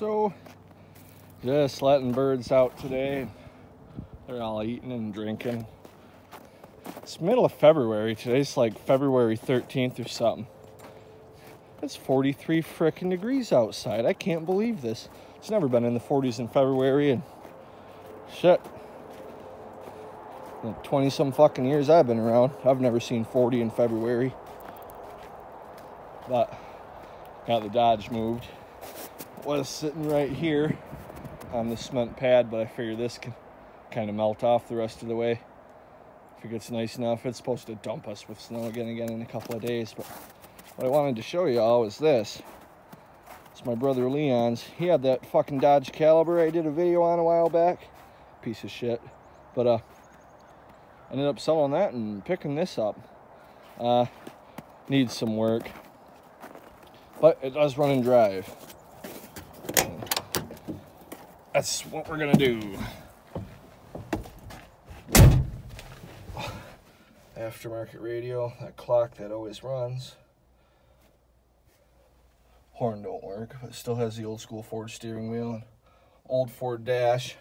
So, just letting birds out today. They're all eating and drinking. It's middle of February. Today's like February 13th or something. It's 43 frickin' degrees outside. I can't believe this. It's never been in the 40s in February and shit. 20 some fucking years I've been around. I've never seen 40 in February. But got the Dodge moved. Was sitting right here on the cement pad, but I figure this can kind of melt off the rest of the way. If it gets nice enough, it's supposed to dump us with snow again again in a couple of days. But what I wanted to show you all is this. It's my brother Leon's. He had that fucking Dodge Caliber I did a video on a while back. Piece of shit. But uh ended up selling that and picking this up. Uh needs some work. But it does run and drive. That's what we're gonna do. Aftermarket radio, that clock that always runs. Horn don't work, but it still has the old school Ford steering wheel and old Ford dash.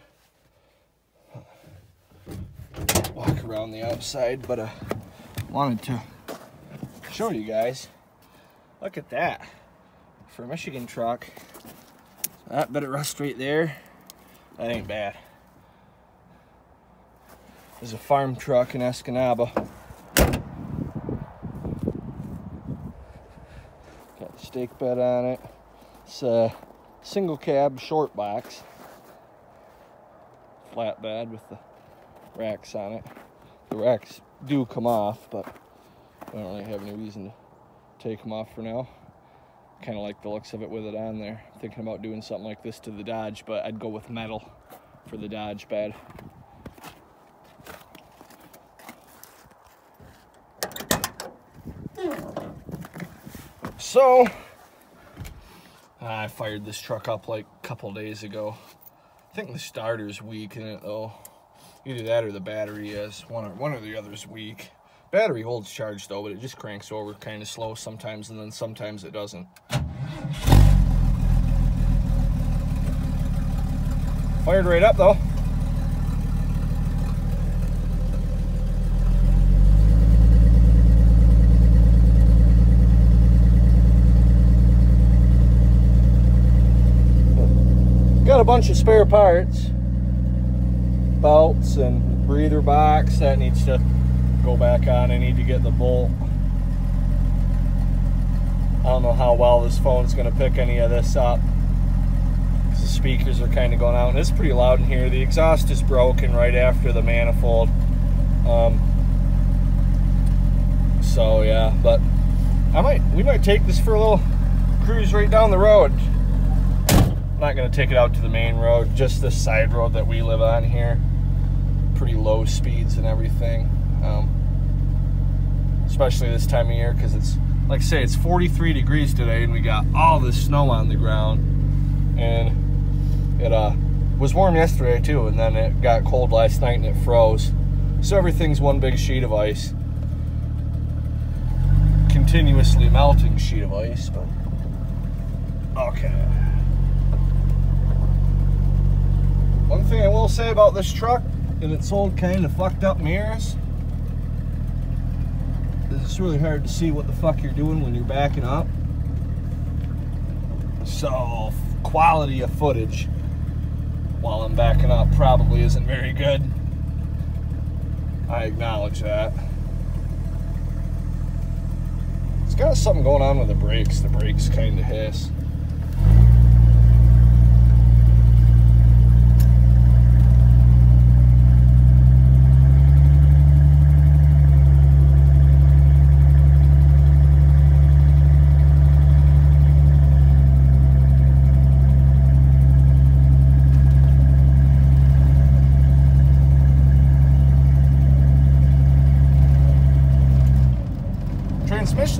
Walk around the outside, but I uh, wanted to show you guys. Look at that. For a Michigan truck, that bit of rust right there, that ain't bad. There's a farm truck in Escanaba. Got the stake bed on it. It's a single cab short box. Flatbed with the racks on it. The racks do come off, but I don't really have any reason to take them off for now kind of like the looks of it with it on there. Thinking about doing something like this to the Dodge, but I'd go with metal for the Dodge bed. So, I fired this truck up like a couple days ago. I think the starter's weak in it though. Either that or the battery is. One or, one or the other's weak. Battery holds charge though, but it just cranks over kind of slow sometimes and then sometimes it doesn't. Fired right up though. Got a bunch of spare parts, belts and breather box that needs to go back on. I need to get the bolt. I don't know how well this phone's going to pick any of this up. The speakers are kind of going out, and it's pretty loud in here. The exhaust is broken right after the manifold. Um, so yeah, but I might we might take this for a little cruise right down the road. I'm not gonna take it out to the main road, just the side road that we live on here. Pretty low speeds and everything. Um, especially this time of year because it's like I say it's 43 degrees today and we got all this snow on the ground. And it uh, was warm yesterday too and then it got cold last night and it froze. So everything's one big sheet of ice. Continuously melting sheet of ice but okay. One thing I will say about this truck and its old kind of fucked up mirrors it's really hard to see what the fuck you're doing when you're backing up. So, quality of footage while I'm backing up probably isn't very good. I acknowledge that. It's got something going on with the brakes. The brakes kind of hiss.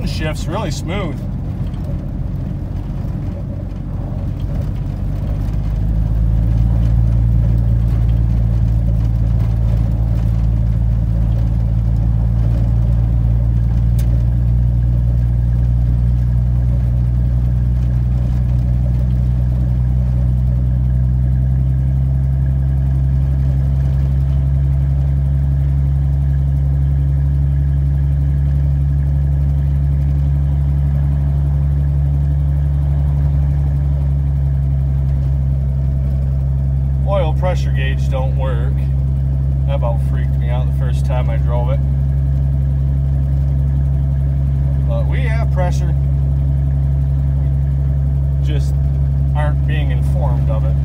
Shift's really smooth. Don't work. That about freaked me out the first time I drove it. But we have pressure. Just aren't being informed of it.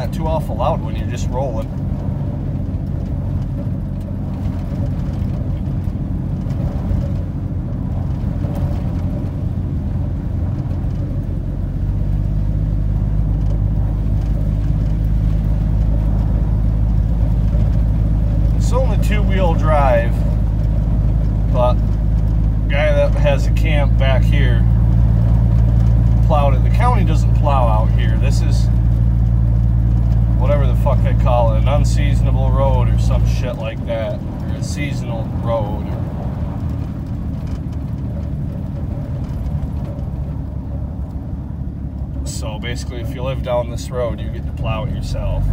not too awful loud when you're just rolling. It's only two-wheel drive, but guy that has a camp back here plowed it. The county doesn't plow out here. This is whatever the fuck they call it, an unseasonable road or some shit like that, or a seasonal road. So basically, if you live down this road, you get to plow it yourself.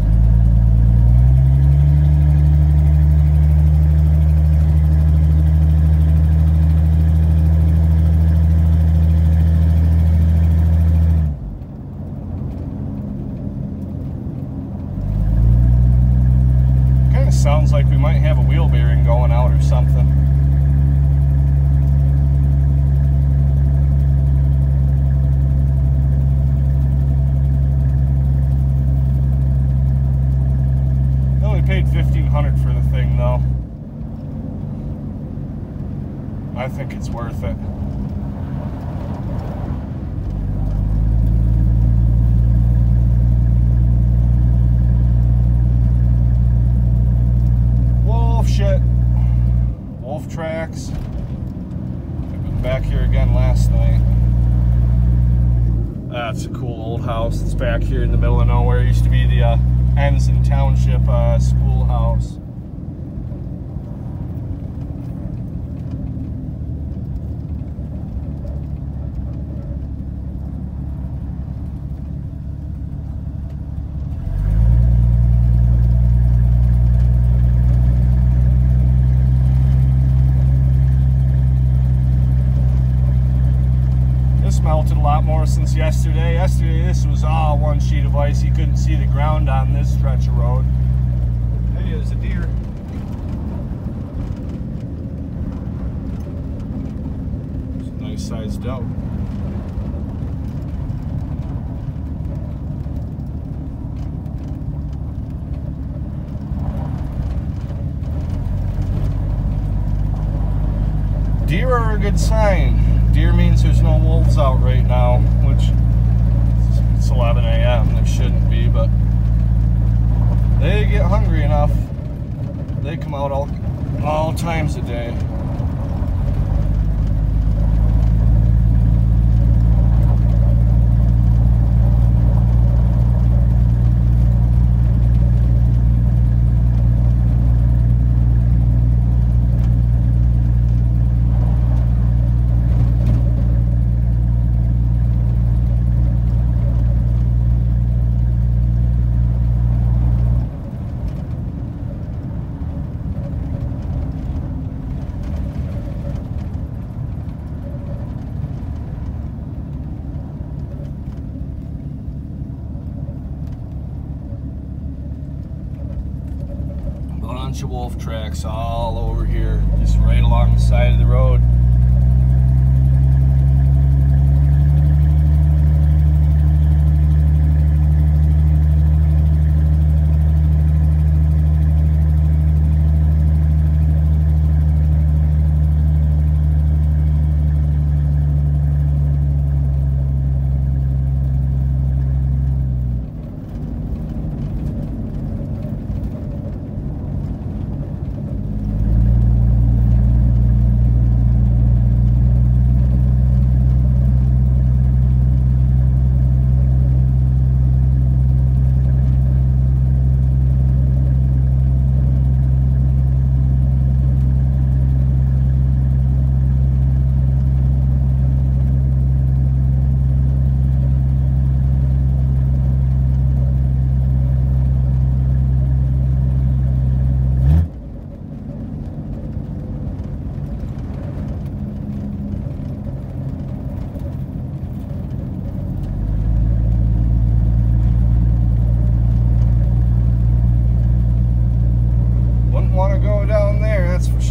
sounds like we might have a wheel bearing going out or something. I only paid 1500 for the thing though. I think it's worth it. shit. Wolf tracks. I've been back here again last night. That's a cool old house. It's back here in the middle of nowhere. It used to be the uh, Ensign Township uh, schoolhouse. Since yesterday. Yesterday, this was all one sheet of ice. You couldn't see the ground on this stretch of road. Hey, there's a deer. It's a nice sized doe. Deer are a good sign deer means there's no wolves out right now, which it's 11 a.m. There shouldn't be, but they get hungry enough. They come out all all times a day. Bunch of wolf tracks all over here, just right along the side of the road.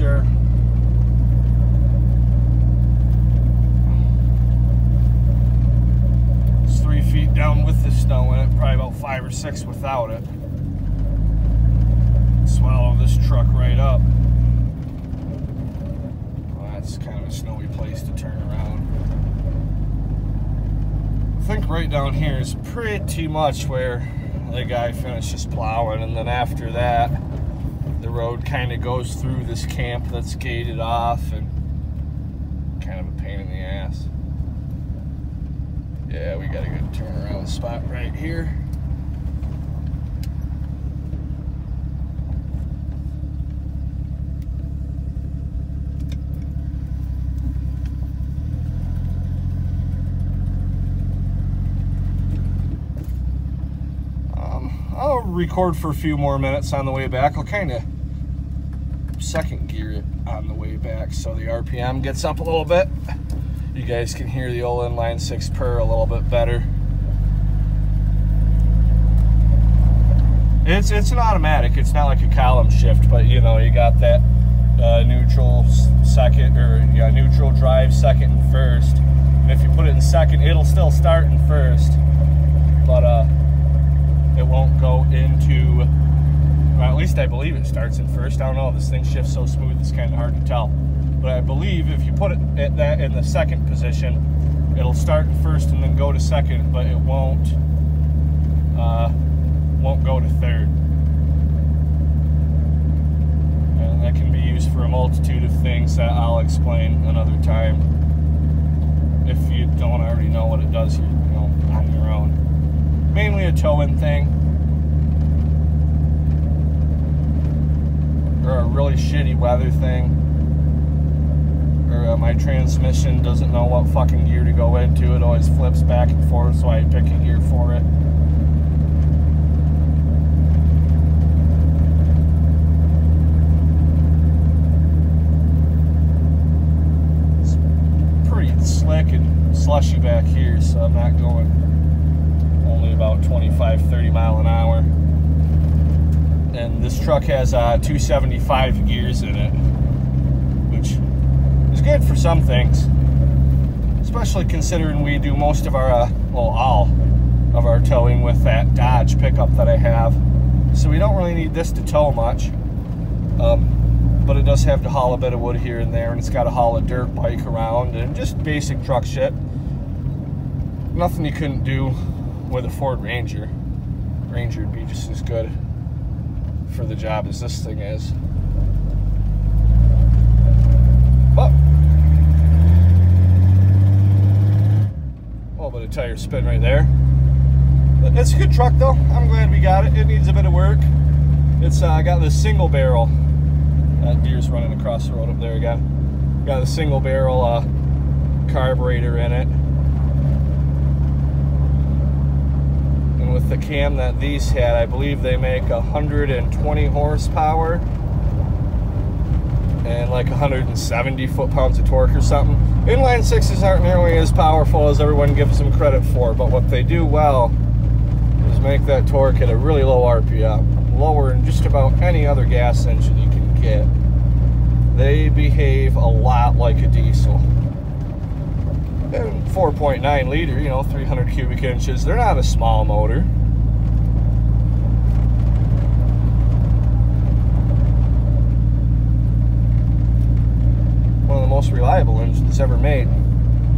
sure. It's three feet down with the snow in it, probably about five or six without it. Swallow this truck right up. Well, that's kind of a snowy place to turn around. I think right down here is pretty much where the guy finishes plowing and then after that road kind of goes through this camp that's gated off and kind of a pain in the ass. Yeah, we got a good turnaround spot right here. Um, I'll record for a few more minutes on the way back. I'll kind of second gear on the way back so the RPM gets up a little bit you guys can hear the old inline six purr a little bit better. It's it's an automatic. It's not like a column shift, but you know you got that uh, neutral second or yeah neutral drive second and first. And if you put it in second, it'll still start in first, but uh, it won't go into. Well, at least I believe it starts in first. I don't know. This thing shifts so smooth; it's kind of hard to tell. But I believe if you put it at that in the second position, it'll start first and then go to second, but it won't uh, won't go to third. And that can be used for a multitude of things that I'll explain another time. If you don't already know what it does, you know on your own. Mainly a tow-in thing. Or a really shitty weather thing or uh, my transmission doesn't know what fucking gear to go into. It always flips back and forth, so I pick a gear for it. It's pretty slick and slushy back here, so I'm not going only about 25, 30 mile an hour. And this truck has uh, 275 gears in it, which is good for some things, especially considering we do most of our, uh, well, all of our towing with that Dodge pickup that I have. So we don't really need this to tow much. Um, but it does have to haul a bit of wood here and there, and it's got to haul a dirt bike around, and just basic truck shit. Nothing you couldn't do with a Ford Ranger. Ranger would be just as good for the job as this thing is. But little bit of tire spin right there. But it's a good truck though. I'm glad we got it. It needs a bit of work. It's uh, got this single barrel. That deer's running across the road up there again. Got a single barrel uh, carburetor in it. With the cam that these had, I believe they make 120 horsepower and like 170 foot-pounds of torque or something. Inline sixes aren't nearly as powerful as everyone gives them credit for, but what they do well is make that torque at a really low RPM, lower than just about any other gas engine you can get. They behave a lot like a diesel. And 4.9 liter, you know, 300 cubic inches, they're not a small motor. One of the most reliable engines ever made.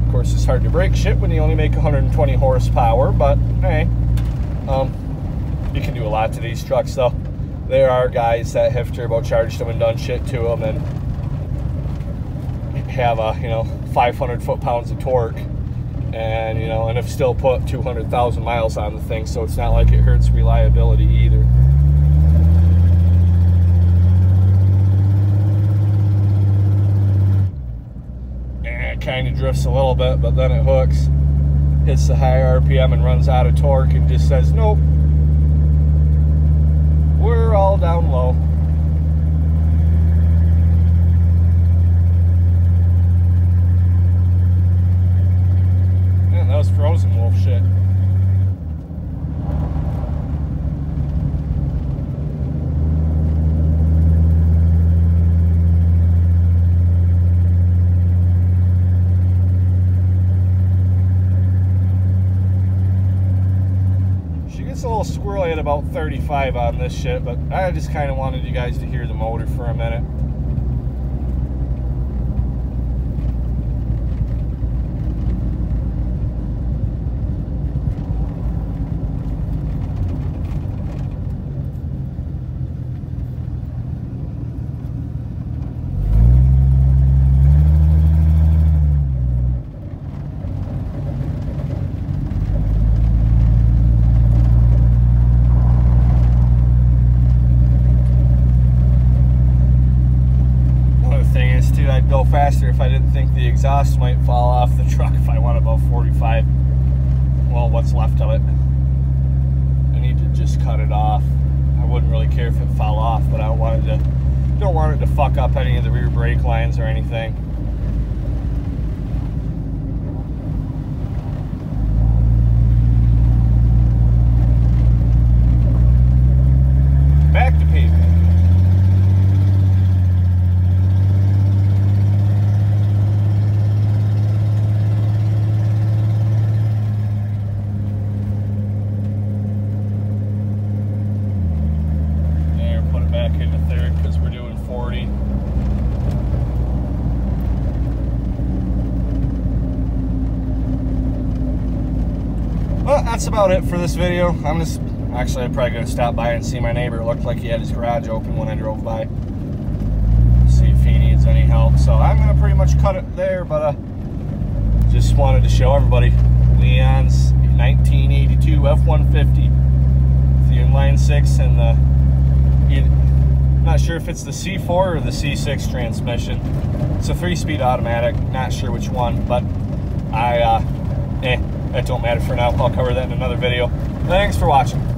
Of course, it's hard to break shit when you only make 120 horsepower, but hey, um, you can do a lot to these trucks though. There are guys that have turbocharged them and done shit to them and have a, you know, 500 foot-pounds of torque and, you know, and have still put 200,000 miles on the thing, so it's not like it hurts reliability either. It kind of drifts a little bit, but then it hooks, hits the high RPM and runs out of torque and just says, nope, we're all down low. Frozen wolf shit. little squirrely at about 35 on this shit, but I just kind of wanted you guys to hear the motor for a minute. I'd go faster if I didn't think the exhaust might fall off the truck if I went above 45. Well, what's left of it. I need to just cut it off. I wouldn't really care if it fell off, but I don't want it to don't want it to fuck up any of the rear brake lines or anything. Well, that's about it for this video. I'm just, actually, I'm probably to stop by and see my neighbor. It looked like he had his garage open when I drove by. See if he needs any help. So I'm to pretty much cut it there, but uh, just wanted to show everybody Leon's 1982 F-150. The inline six and the, not sure if it's the C4 or the C6 transmission. It's a three-speed automatic, not sure which one, but I, uh, eh, that don't matter for now. I'll cover that in another video. Thanks for watching.